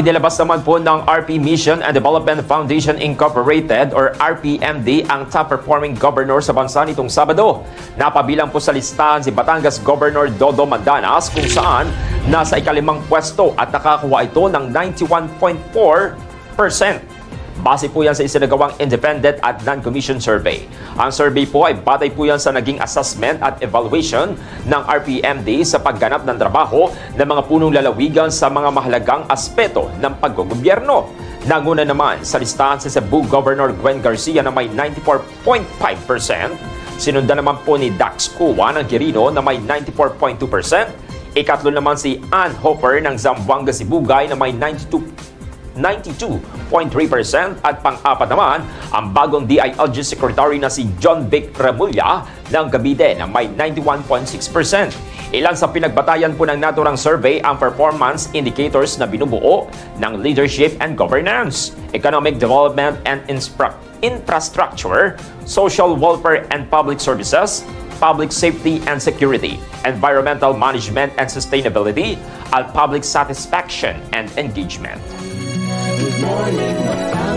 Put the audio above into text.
Inilabas naman po ng RP Mission and Development Foundation Incorporated or RPMD ang top performing governor sa bansa nitong Sabado. Napabilang po sa listahan si Batangas Governor Dodo Mandanas kung saan nasa ikalimang pwesto at nakakuha ito ng 91.4%. Base po yan sa isinagawang independent at non-commissioned survey. Ang survey po ay batay po yan sa naging assessment at evaluation ng RPMD sa pagganap ng trabaho ng mga punong lalawigan sa mga mahalagang aspeto ng paggogobyerno. Nanguna naman sa listahan si Cebu Governor Gwen Garcia na may 94.5%. Sinundan naman po ni Dax Cuba ng Quirino na may 94.2%. Ikatlo naman si Ann Hopper ng Zamboanga Sibugay na may 92 92.3% at pang-apat naman ang bagong DILG Secretary na si John Vic Remulla ng Cavite na may 91.6%. Ilan sa pinagbatayan po ng naturang survey ang performance indicators na binubuo ng leadership and governance, economic development and infrastructure, social welfare and public services, public safety and security, environmental management and sustainability, at public satisfaction and engagement. Good morning.